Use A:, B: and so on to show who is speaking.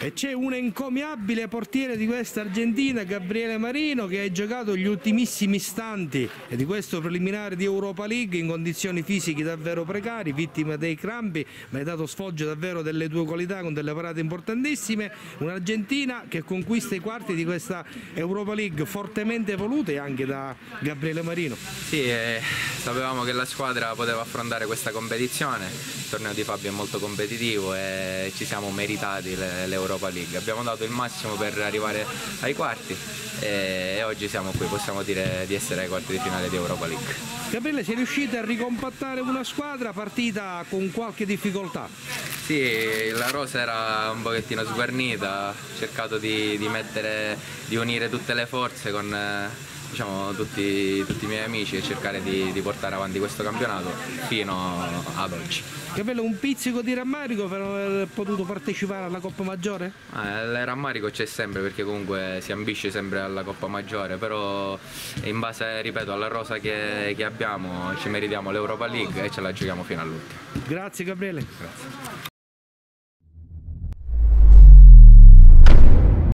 A: E c'è un encomiabile portiere di questa Argentina, Gabriele Marino, che ha giocato gli ultimissimi istanti di questo preliminare di Europa League in condizioni fisiche davvero precarie, vittima dei crampi, ma hai dato sfoggio davvero delle tue qualità con delle parate importantissime. Un'Argentina che conquista i quarti di questa Europa League fortemente volute anche da Gabriele Marino.
B: Sì, eh, sapevamo che la squadra poteva affrontare questa competizione, il torneo di Fabio è molto competitivo e ci siamo meritati l'Europa Europa League. Abbiamo dato il massimo per arrivare ai quarti e oggi siamo qui, possiamo dire di essere ai quarti di finale di Europa League.
A: Gabriele, sei riuscito a ricompattare una squadra partita con qualche difficoltà?
B: Sì, la rosa era un pochettino sguarnita, ho cercato di, di, mettere, di unire tutte le forze con diciamo, tutti, tutti, i miei amici e cercare di, di, portare avanti questo campionato fino ad oggi.
A: Che bello, un pizzico di rammarico per aver potuto partecipare alla Coppa Maggiore?
B: Eh, il rammarico c'è sempre perché comunque si ambisce sempre alla Coppa Maggiore, però in base, ripeto, alla rosa che, che abbiamo ci meritiamo l'Europa League e ce la giochiamo fino all'ultimo.
A: Grazie Gabriele.
B: Grazie.